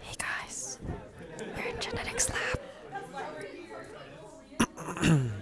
Hey guys, we're in genetics lab.